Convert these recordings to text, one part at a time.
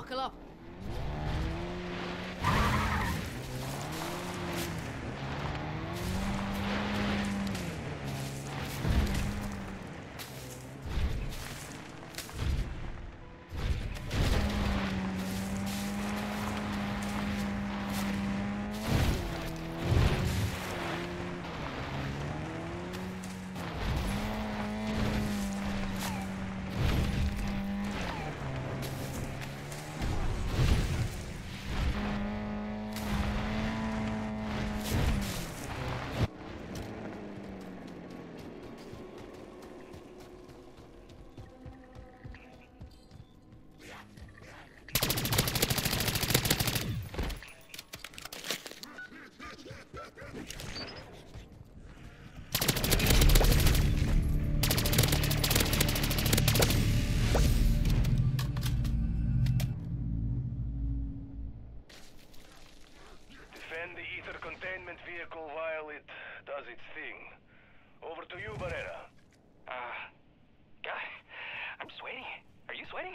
Buckle up. Over to you, Barrera. Uh, God, I'm sweating. Are you sweating?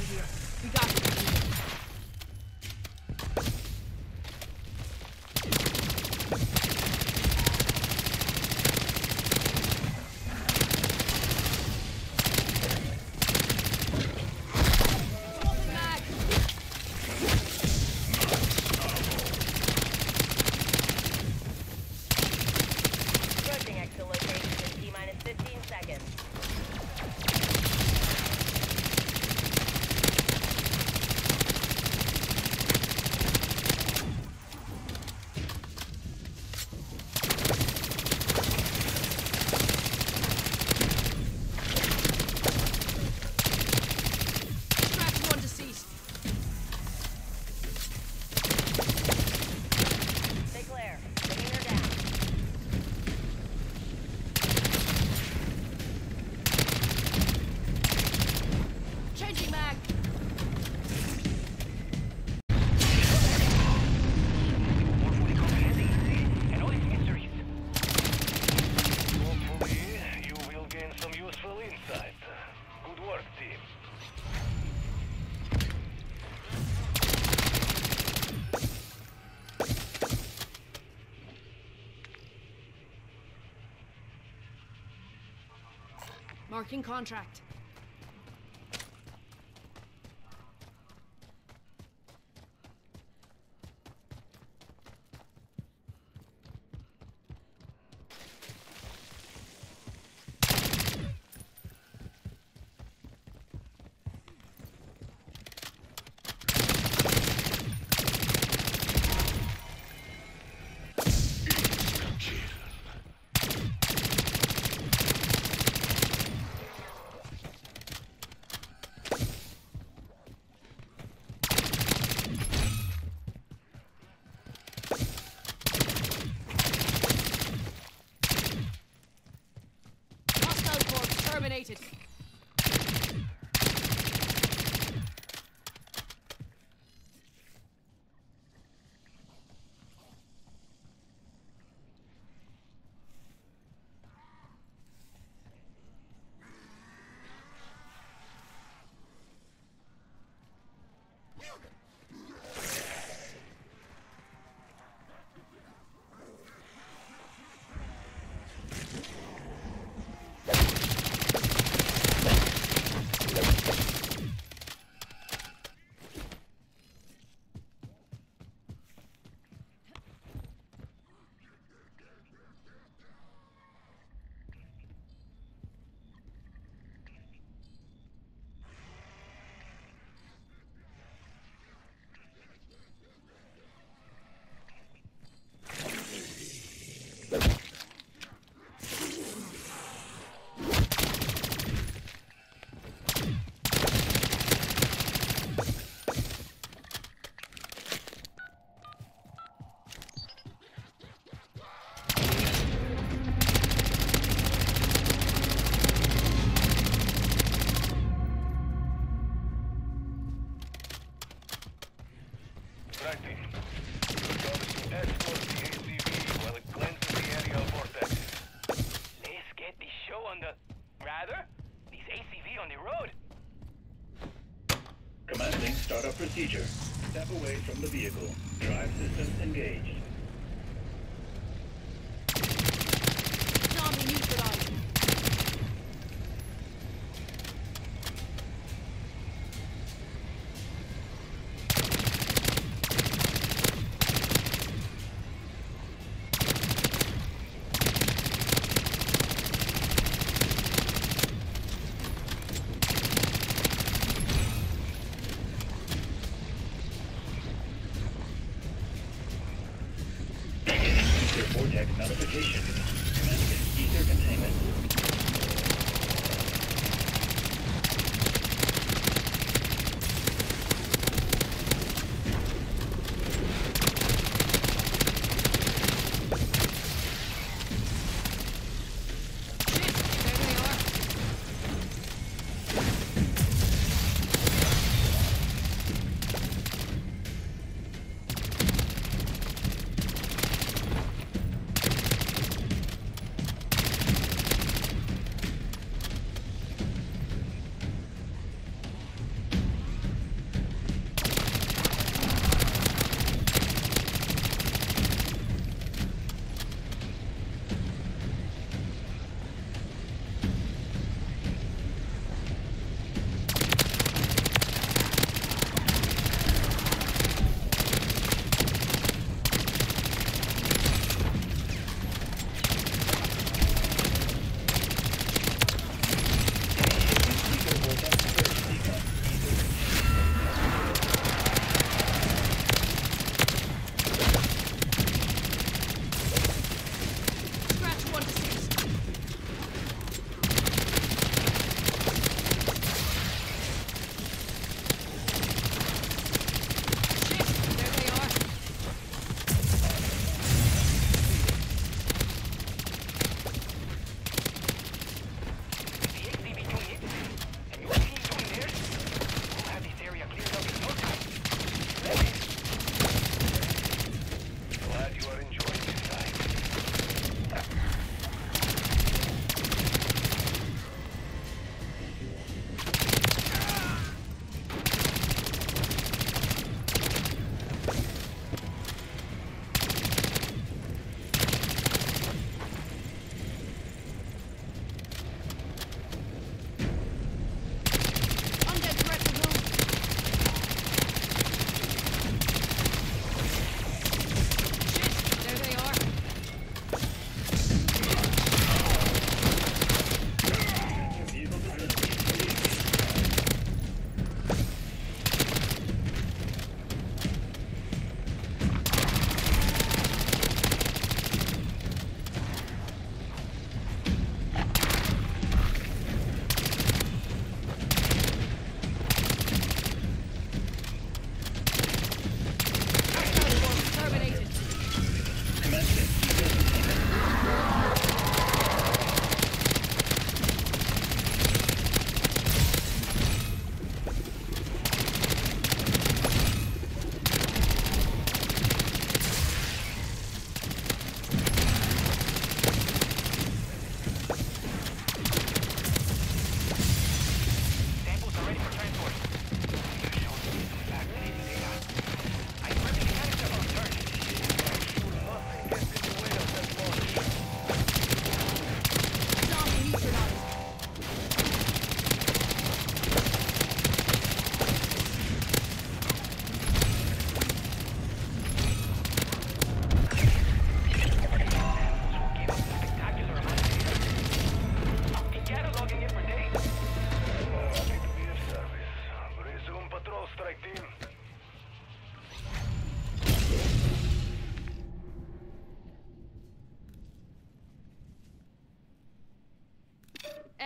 out of here. marking contract. procedure. Step away from the vehicle. Drive systems engaged.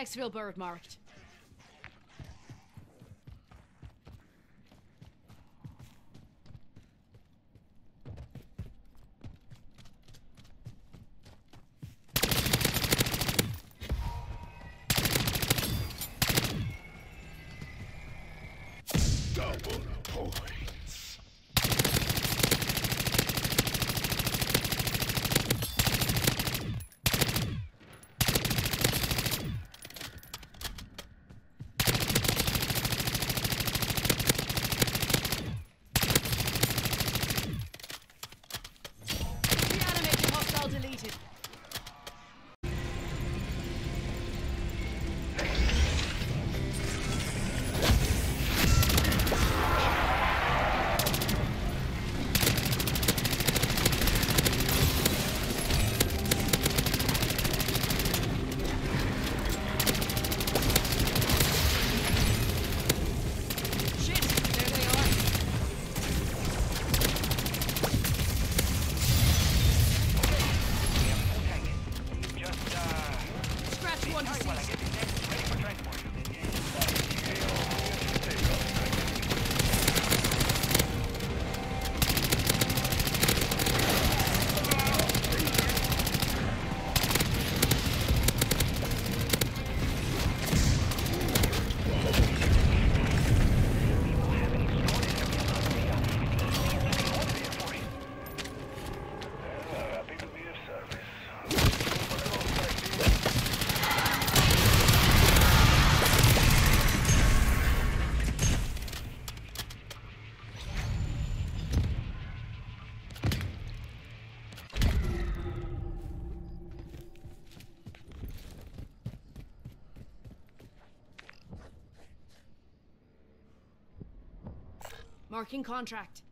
Exfil bird marked. Marking contract.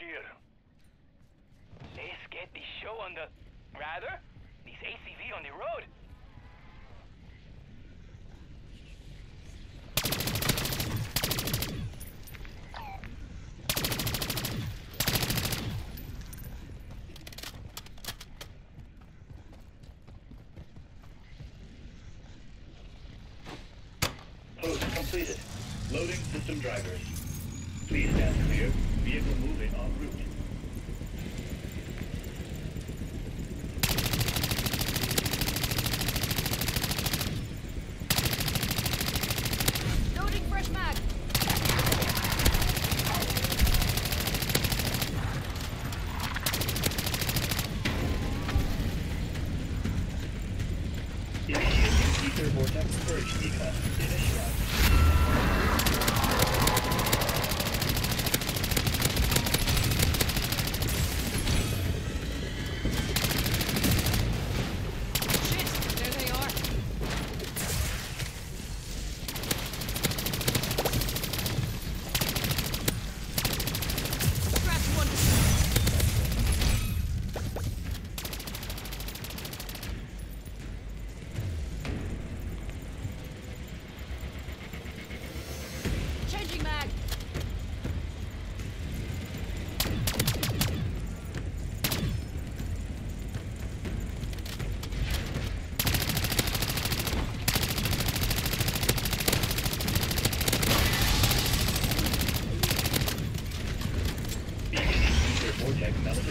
Here. Let's get the show on the... Rather, these ACV on the road. Post completed. Loading system drivers. Please stand clear. Vehicle moving en route.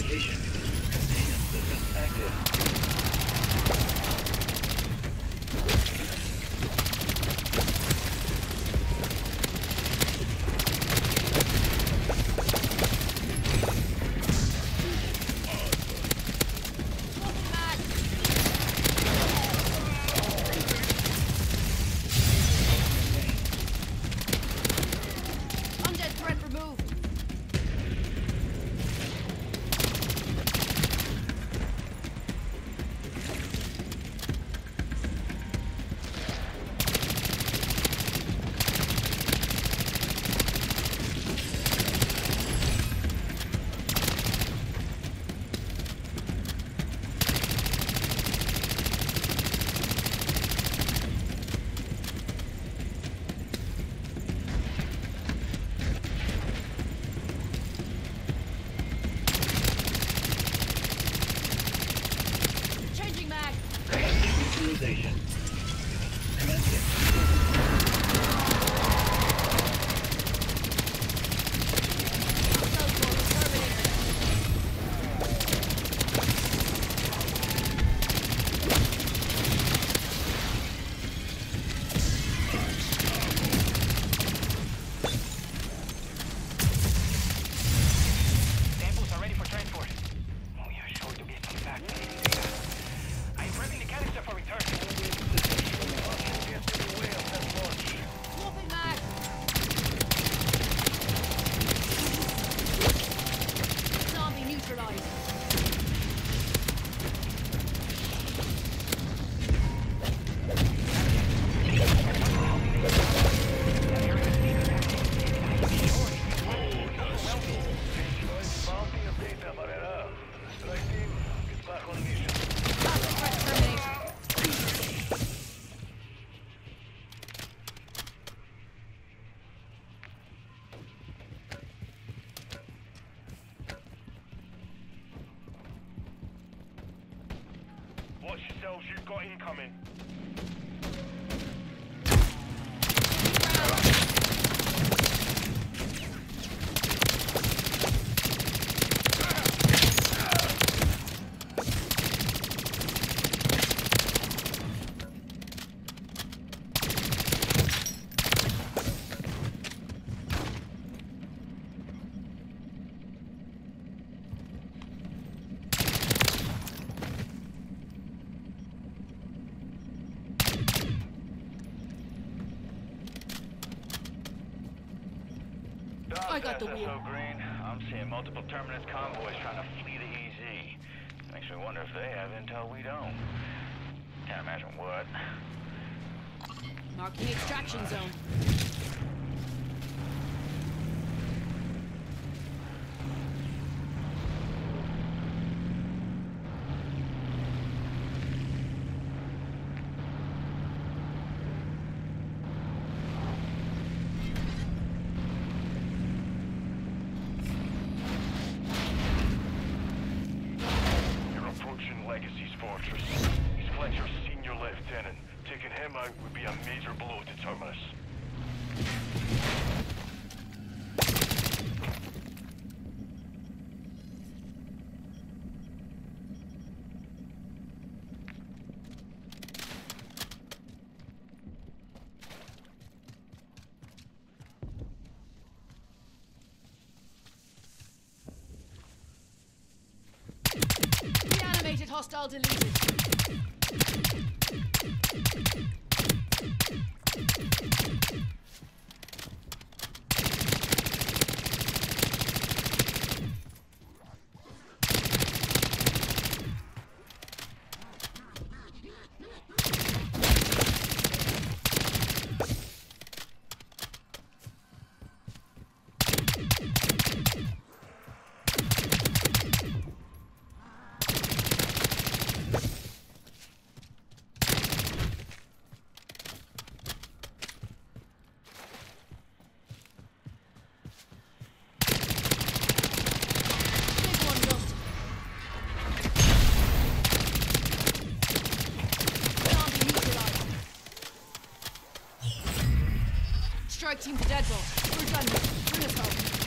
Vortex I got the wheel. Green. I'm seeing multiple Terminus convoys trying to flee the EZ. Makes me wonder if they have intel we don't. Can't imagine what. Marking extraction zone. Hostile deleted. Strike team to deadbolt. We're done. Bring us home.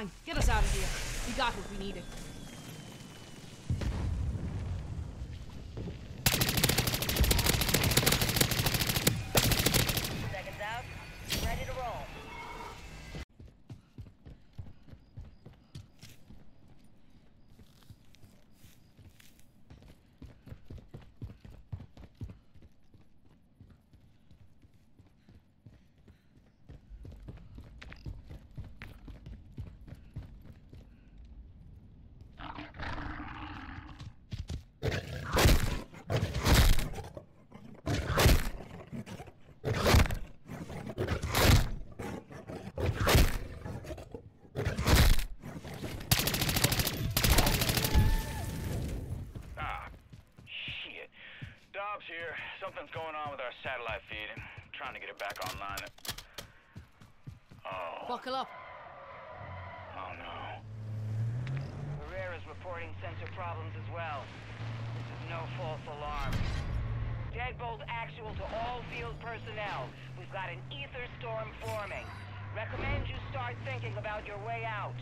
Fine, get us out of here. We got what we needed. Something's going on with our satellite feed and trying to get it back online. Oh, Buckle up. oh no. Herrera's reporting sensor problems as well. This is no false alarm. Deadbolt actual to all field personnel. We've got an Aether storm forming. Recommend you start thinking about your way out.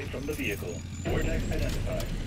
Away from the vehicle. Vortex identified.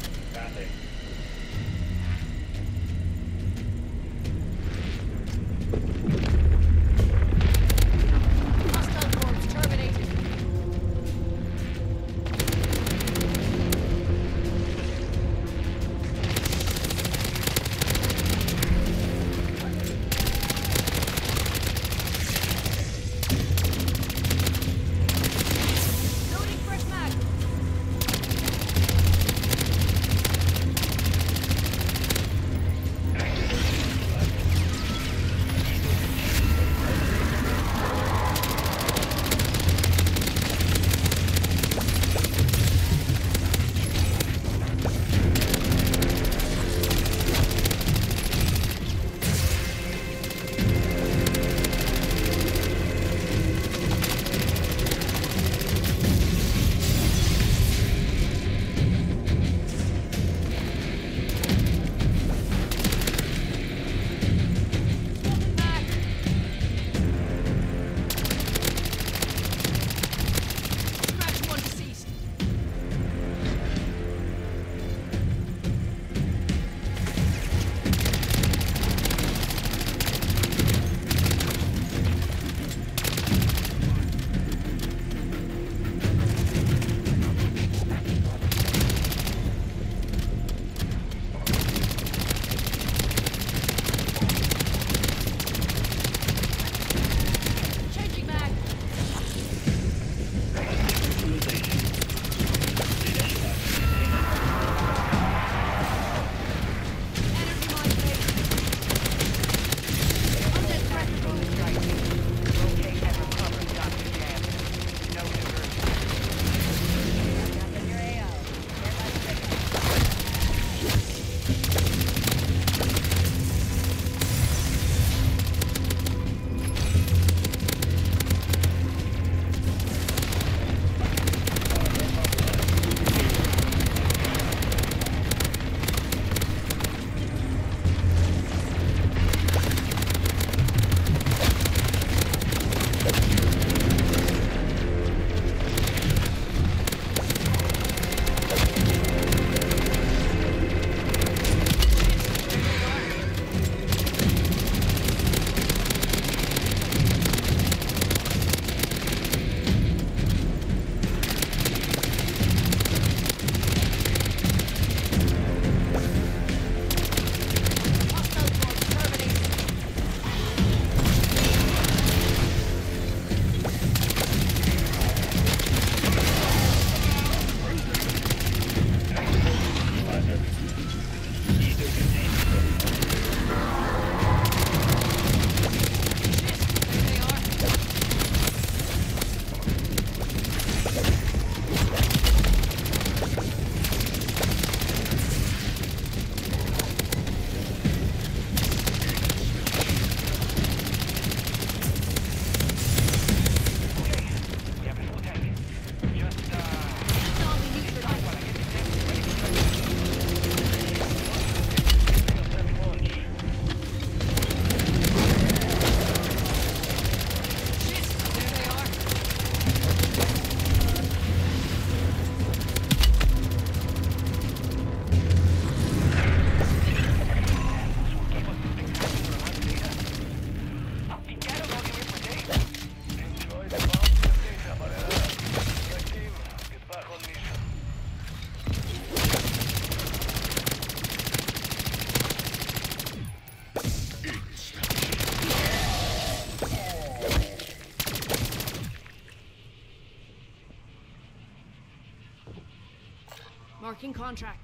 Marking contract.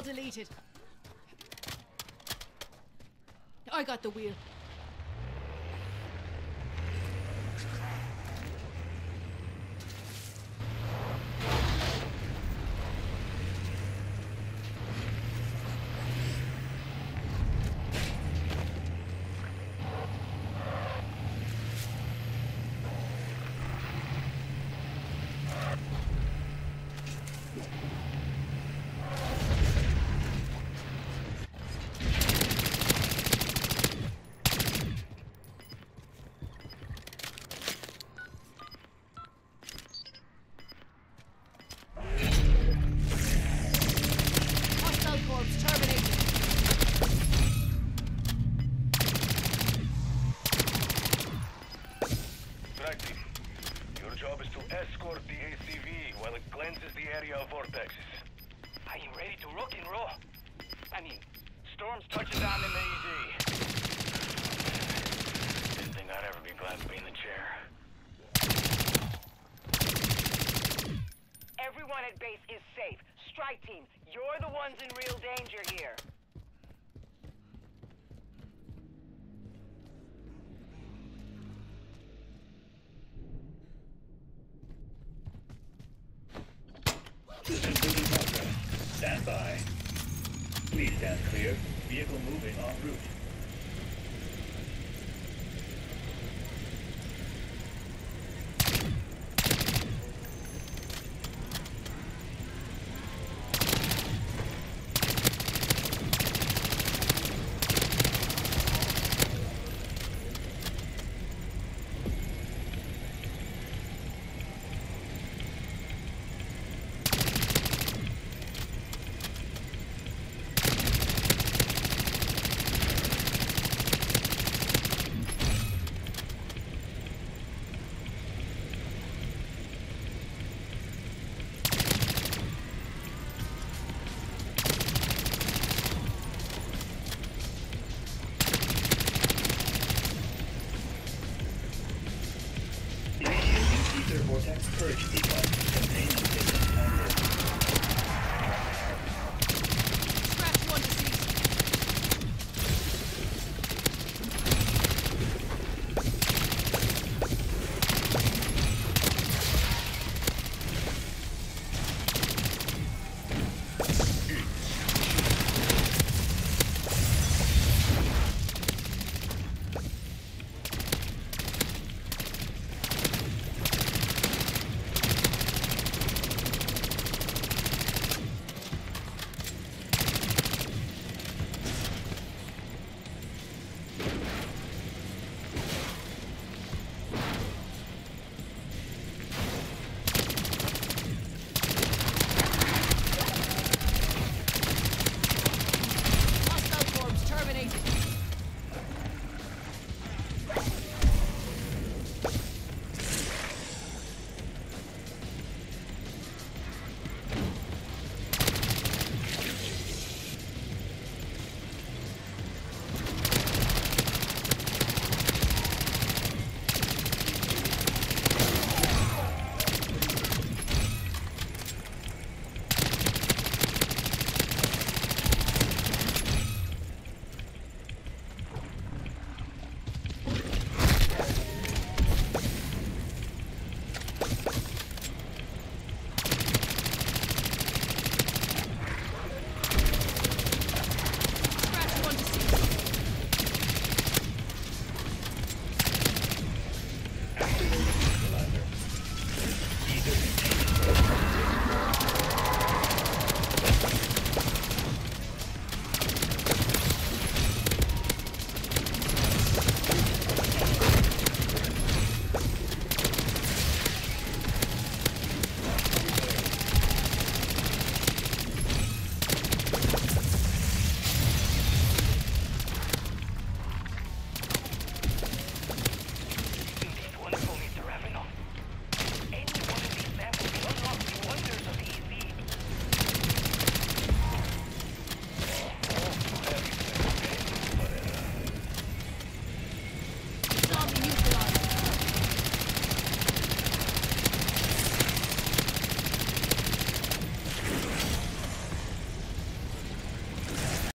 All deleted. I got the wheel.